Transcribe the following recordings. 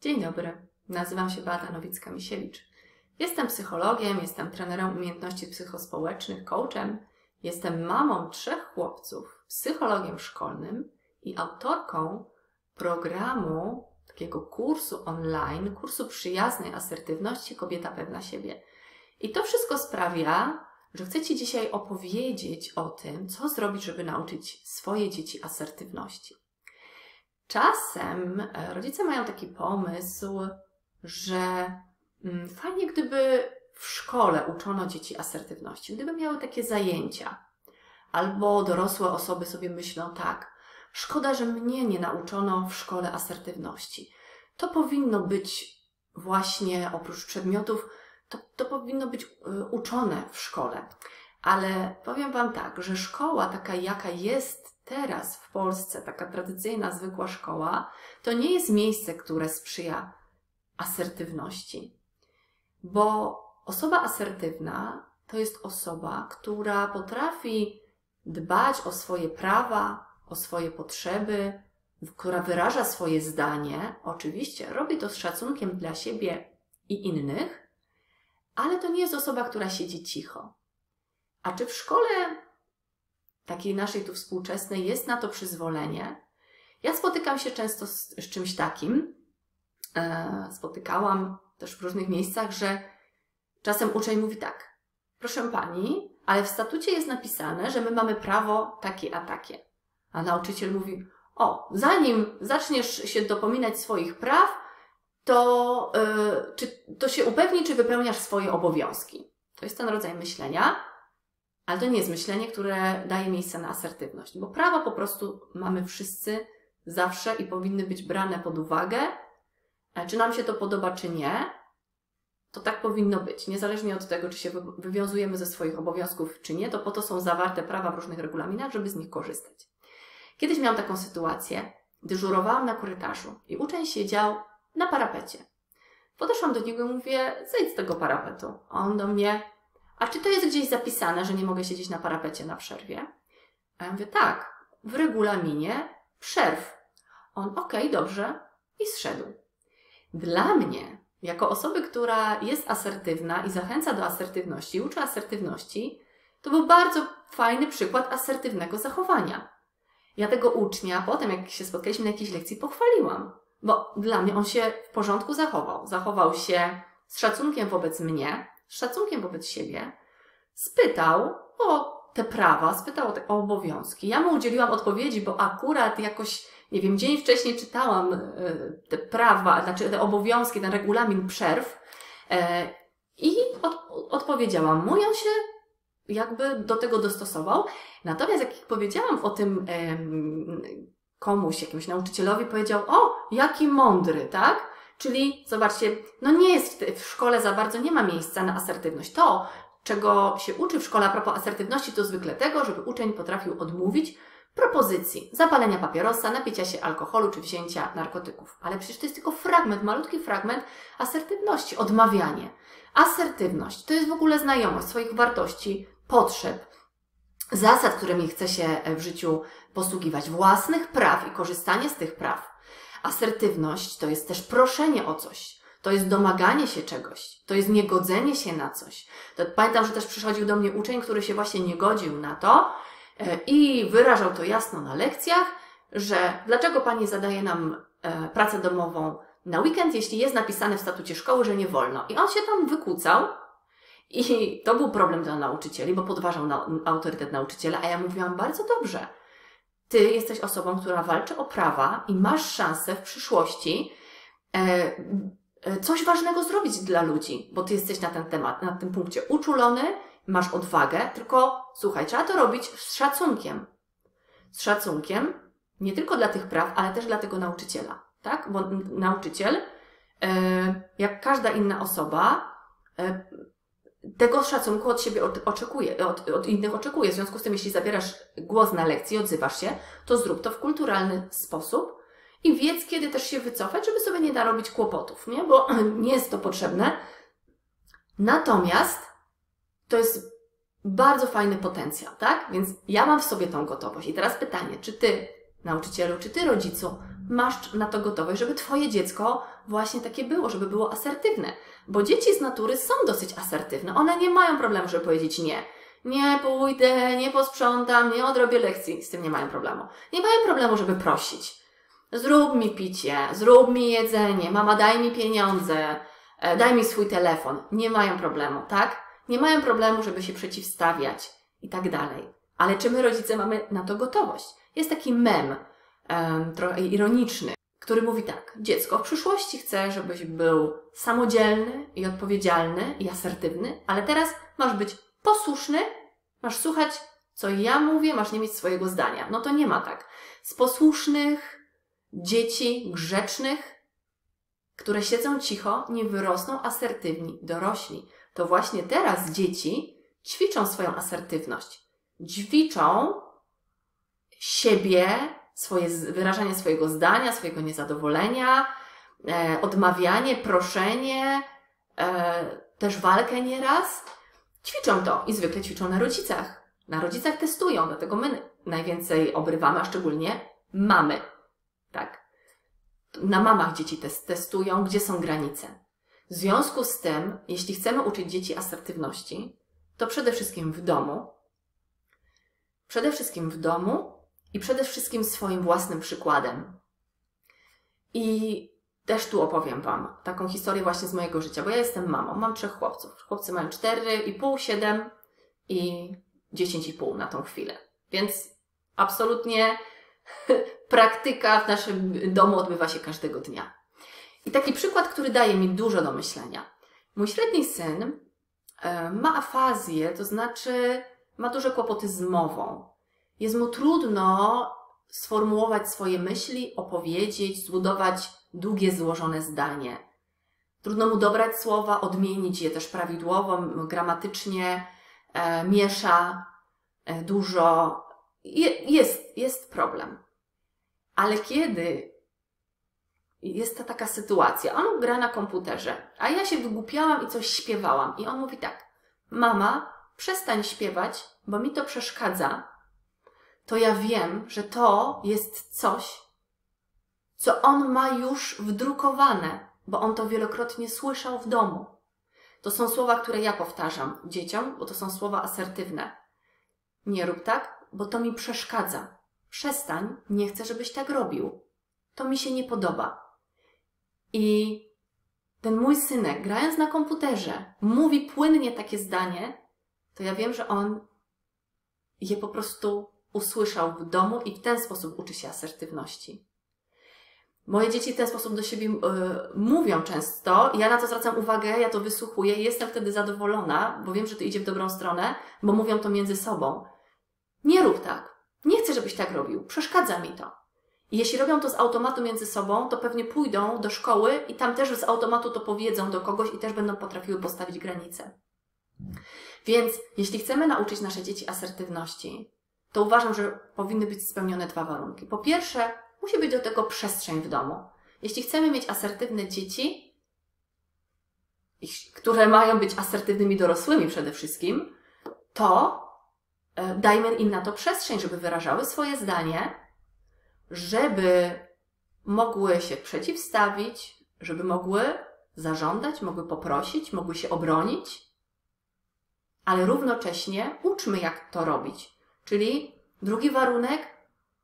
Dzień dobry, nazywam się Beata Nowicka-Misiewicz. Jestem psychologiem, jestem trenerem umiejętności psychospołecznych, coachem, jestem mamą trzech chłopców, psychologiem szkolnym i autorką programu, takiego kursu online, kursu przyjaznej asertywności Kobieta Pewna Siebie. I to wszystko sprawia, że chcę Ci dzisiaj opowiedzieć o tym, co zrobić, żeby nauczyć swoje dzieci asertywności. Czasem e, rodzice mają taki pomysł, że mm, fajnie, gdyby w szkole uczono dzieci asertywności, gdyby miały takie zajęcia. Albo dorosłe osoby sobie myślą tak, szkoda, że mnie nie nauczono w szkole asertywności. To powinno być właśnie oprócz przedmiotów, to, to powinno być e, uczone w szkole. Ale powiem Wam tak, że szkoła taka, jaka jest teraz w Polsce, taka tradycyjna, zwykła szkoła, to nie jest miejsce, które sprzyja asertywności. Bo osoba asertywna to jest osoba, która potrafi dbać o swoje prawa, o swoje potrzeby, która wyraża swoje zdanie. Oczywiście robi to z szacunkiem dla siebie i innych, ale to nie jest osoba, która siedzi cicho. A czy w szkole takiej naszej tu współczesnej jest na to przyzwolenie? Ja spotykam się często z, z czymś takim. E, spotykałam też w różnych miejscach, że czasem uczeń mówi tak: Proszę pani, ale w statucie jest napisane, że my mamy prawo takie a takie. A nauczyciel mówi: O, zanim zaczniesz się dopominać swoich praw, to, yy, czy, to się upewni, czy wypełniasz swoje obowiązki. To jest ten rodzaj myślenia. Ale to nie jest myślenie, które daje miejsce na asertywność, bo prawa po prostu mamy wszyscy zawsze i powinny być brane pod uwagę. E, czy nam się to podoba, czy nie, to tak powinno być. Niezależnie od tego, czy się wywiązujemy ze swoich obowiązków, czy nie, to po to są zawarte prawa w różnych regulaminach, żeby z nich korzystać. Kiedyś miałam taką sytuację, dyżurowałam na korytarzu i uczeń siedział na parapecie. Podeszłam do niego i mówię, zejdź z tego parapetu. A on do mnie, a czy to jest gdzieś zapisane, że nie mogę siedzieć na parapecie na przerwie? A ja mówię, tak, w regulaminie przerw. On, okej, okay, dobrze. I zszedł. Dla mnie, jako osoby, która jest asertywna i zachęca do asertywności, uczy asertywności, to był bardzo fajny przykład asertywnego zachowania. Ja tego ucznia, potem jak się spotkaliśmy na jakiejś lekcji, pochwaliłam, bo dla mnie on się w porządku zachował. Zachował się z szacunkiem wobec mnie, szacunkiem wobec siebie, spytał o te prawa, spytał o te obowiązki. Ja mu udzieliłam odpowiedzi, bo akurat jakoś, nie wiem, dzień wcześniej czytałam e, te prawa, znaczy te obowiązki, ten regulamin przerw e, i od, odpowiedziałam mu i on się jakby do tego dostosował. Natomiast jak powiedziałam o tym komuś, jakimś nauczycielowi, powiedział, o, jaki mądry, tak? Czyli zobaczcie, no nie jest w szkole za bardzo, nie ma miejsca na asertywność. To, czego się uczy w szkole a propos asertywności, to zwykle tego, żeby uczeń potrafił odmówić propozycji zapalenia papierosa, napicia się alkoholu czy wzięcia narkotyków. Ale przecież to jest tylko fragment, malutki fragment asertywności, odmawianie. Asertywność to jest w ogóle znajomość swoich wartości, potrzeb, zasad, którymi chce się w życiu posługiwać, własnych praw i korzystanie z tych praw. Asertywność to jest też proszenie o coś. To jest domaganie się czegoś. To jest niegodzenie się na coś. To pamiętam, że też przychodził do mnie uczeń, który się właśnie nie godził na to e, i wyrażał to jasno na lekcjach, że dlaczego pani zadaje nam e, pracę domową na weekend, jeśli jest napisane w statucie szkoły, że nie wolno. I on się tam wykucał i to był problem dla nauczycieli, bo podważał na, autorytet nauczyciela, a ja mówiłam bardzo dobrze ty jesteś osobą, która walczy o prawa i masz szansę w przyszłości e, e, coś ważnego zrobić dla ludzi, bo ty jesteś na ten temat, na tym punkcie uczulony, masz odwagę, tylko słuchaj, trzeba to robić z szacunkiem. Z szacunkiem nie tylko dla tych praw, ale też dla tego nauczyciela, tak? Bo nauczyciel, e, jak każda inna osoba, tego szacunku od siebie oczekuje, od, od innych oczekuje. W związku z tym, jeśli zabierasz głos na lekcji, odzywasz się, to zrób to w kulturalny sposób i wiedz, kiedy też się wycofać, żeby sobie nie narobić kłopotów, nie? Bo nie jest to potrzebne. Natomiast to jest bardzo fajny potencjał, tak? Więc ja mam w sobie tą gotowość. I teraz pytanie, czy ty, nauczycielu, czy ty, rodzicu, masz na to gotowość, żeby Twoje dziecko właśnie takie było, żeby było asertywne. Bo dzieci z natury są dosyć asertywne. One nie mają problemu, żeby powiedzieć nie. Nie pójdę, nie posprzątam, nie odrobię lekcji. Z tym nie mają problemu. Nie mają problemu, żeby prosić. Zrób mi picie, zrób mi jedzenie, mama daj mi pieniądze, e, daj mi swój telefon. Nie mają problemu, tak? Nie mają problemu, żeby się przeciwstawiać i tak dalej. Ale czy my rodzice mamy na to gotowość? Jest taki mem, um, trochę ironiczny, który mówi tak: Dziecko w przyszłości chce, żebyś był samodzielny i odpowiedzialny i asertywny, ale teraz masz być posłuszny, masz słuchać, co ja mówię, masz nie mieć swojego zdania. No to nie ma tak. Z posłusznych dzieci, grzecznych, które siedzą cicho, nie wyrosną asertywni dorośli. To właśnie teraz dzieci ćwiczą swoją asertywność. Ćwiczą siebie, swoje wyrażanie swojego zdania, swojego niezadowolenia, e, odmawianie, proszenie, e, też walkę nieraz. Ćwiczą to i zwykle ćwiczą na rodzicach. Na rodzicach testują, dlatego my najwięcej obrywamy, a szczególnie mamy. Tak. Na mamach dzieci test, testują, gdzie są granice. W związku z tym, jeśli chcemy uczyć dzieci asertywności, to przede wszystkim w domu, przede wszystkim w domu i przede wszystkim swoim własnym przykładem. I też tu opowiem Wam taką historię właśnie z mojego życia, bo ja jestem mamą, mam trzech chłopców. Chłopcy mają 4,5, 7 i 10,5 na tą chwilę. Więc absolutnie praktyka w naszym domu odbywa się każdego dnia. I taki przykład, który daje mi dużo do myślenia. Mój średni syn e, ma afazję, to znaczy ma duże kłopoty z mową. Jest mu trudno sformułować swoje myśli, opowiedzieć, zbudować długie, złożone zdanie. Trudno mu dobrać słowa, odmienić je też prawidłowo, gramatycznie, e, miesza e, dużo. Je, jest, jest problem. Ale kiedy jest ta taka sytuacja, on gra na komputerze, a ja się wygłupiałam i coś śpiewałam. I on mówi tak, mama, przestań śpiewać, bo mi to przeszkadza, to ja wiem, że to jest coś, co on ma już wdrukowane, bo on to wielokrotnie słyszał w domu. To są słowa, które ja powtarzam dzieciom, bo to są słowa asertywne. Nie rób tak, bo to mi przeszkadza. Przestań, nie chcę, żebyś tak robił. To mi się nie podoba. I ten mój synek, grając na komputerze, mówi płynnie takie zdanie, to ja wiem, że on je po prostu usłyszał w domu i w ten sposób uczy się asertywności. Moje dzieci w ten sposób do siebie y, mówią często, ja na to zwracam uwagę, ja to wysłuchuję i jestem wtedy zadowolona, bo wiem, że to idzie w dobrą stronę, bo mówią to między sobą. Nie rób tak. Nie chcę, żebyś tak robił. Przeszkadza mi to. I jeśli robią to z automatu między sobą, to pewnie pójdą do szkoły i tam też z automatu to powiedzą do kogoś i też będą potrafiły postawić granice. Więc jeśli chcemy nauczyć nasze dzieci asertywności, to uważam, że powinny być spełnione dwa warunki. Po pierwsze, musi być do tego przestrzeń w domu. Jeśli chcemy mieć asertywne dzieci, które mają być asertywnymi dorosłymi przede wszystkim, to e, dajmy im na to przestrzeń, żeby wyrażały swoje zdanie, żeby mogły się przeciwstawić, żeby mogły zażądać, mogły poprosić, mogły się obronić, ale równocześnie uczmy, jak to robić. Czyli drugi warunek,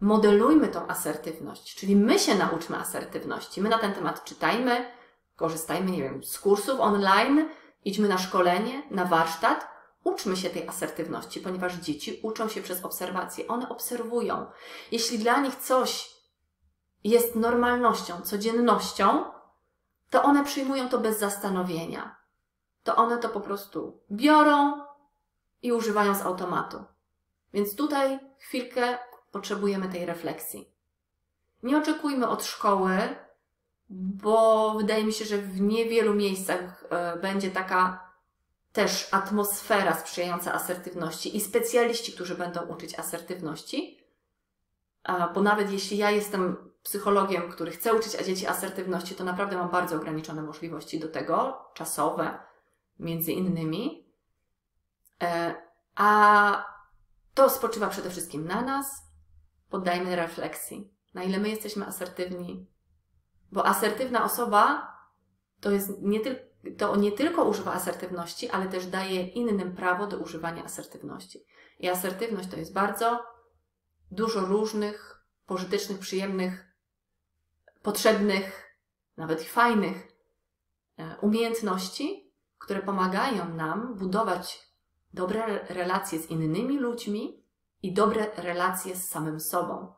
modelujmy tą asertywność, czyli my się nauczmy asertywności. My na ten temat czytajmy, korzystajmy, nie wiem, z kursów online, idźmy na szkolenie, na warsztat, uczmy się tej asertywności, ponieważ dzieci uczą się przez obserwacje. One obserwują. Jeśli dla nich coś jest normalnością, codziennością, to one przyjmują to bez zastanowienia. To one to po prostu biorą i używają z automatu. Więc tutaj chwilkę potrzebujemy tej refleksji. Nie oczekujmy od szkoły, bo wydaje mi się, że w niewielu miejscach e, będzie taka też atmosfera sprzyjająca asertywności i specjaliści, którzy będą uczyć asertywności. Bo nawet jeśli ja jestem psychologiem, który chce uczyć dzieci asertywności, to naprawdę mam bardzo ograniczone możliwości do tego, czasowe między innymi. E, a to spoczywa przede wszystkim na nas. Poddajmy refleksji. na ile my jesteśmy asertywni. Bo asertywna osoba to jest nie, to nie tylko używa asertywności, ale też daje innym prawo do używania asertywności. I asertywność to jest bardzo dużo różnych, pożytecznych, przyjemnych, potrzebnych, nawet fajnych e, umiejętności, które pomagają nam budować dobre relacje z innymi ludźmi i dobre relacje z samym sobą.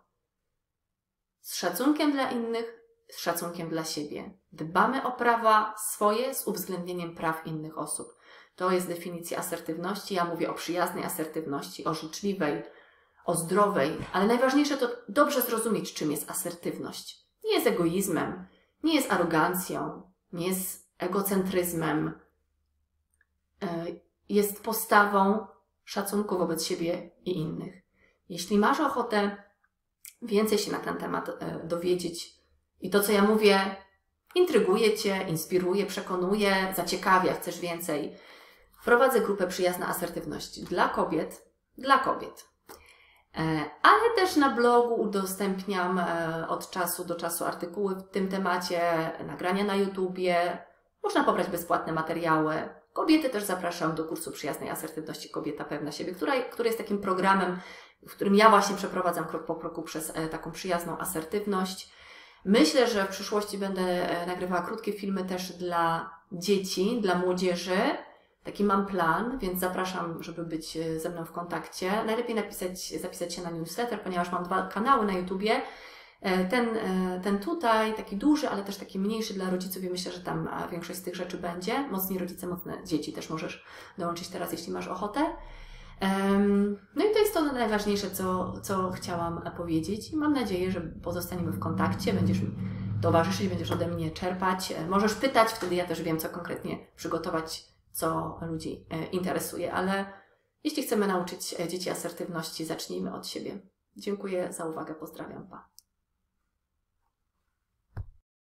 Z szacunkiem dla innych, z szacunkiem dla siebie. Dbamy o prawa swoje z uwzględnieniem praw innych osób. To jest definicja asertywności. Ja mówię o przyjaznej asertywności, o życzliwej, o zdrowej, ale najważniejsze to dobrze zrozumieć, czym jest asertywność. Nie jest egoizmem, nie jest arogancją, nie jest egocentryzmem. Jest postawą szacunku wobec siebie i innych. Jeśli masz ochotę więcej się na ten temat e, dowiedzieć i to, co ja mówię, intryguje Cię, inspiruje, przekonuje, zaciekawia, chcesz więcej, prowadzę grupę Przyjazna Asertywność dla kobiet, dla kobiet. E, ale też na blogu udostępniam e, od czasu do czasu artykuły w tym temacie, nagrania na YouTubie. Można pobrać bezpłatne materiały. Kobiety też zapraszam do kursu przyjaznej asertywności Kobieta Pewna Siebie, która, który jest takim programem, w którym ja właśnie przeprowadzam krok po kroku przez e, taką przyjazną asertywność. Myślę, że w przyszłości będę nagrywała krótkie filmy też dla dzieci, dla młodzieży, Taki mam plan, więc zapraszam, żeby być e, ze mną w kontakcie. Najlepiej napisać, zapisać się na newsletter, ponieważ mam dwa kanały na YouTubie. E, ten, e, ten tutaj, taki duży, ale też taki mniejszy dla rodziców i myślę, że tam większość z tych rzeczy będzie. Mocni rodzice, mocne dzieci też możesz dołączyć teraz, jeśli masz ochotę. No i to jest to najważniejsze, co, co chciałam powiedzieć i mam nadzieję, że pozostaniemy w kontakcie, będziesz mi towarzyszyć, będziesz ode mnie czerpać. Możesz pytać, wtedy ja też wiem, co konkretnie przygotować co ludzi e, interesuje, ale jeśli chcemy nauczyć e, dzieci asertywności, zacznijmy od siebie. Dziękuję za uwagę, pozdrawiam, pa.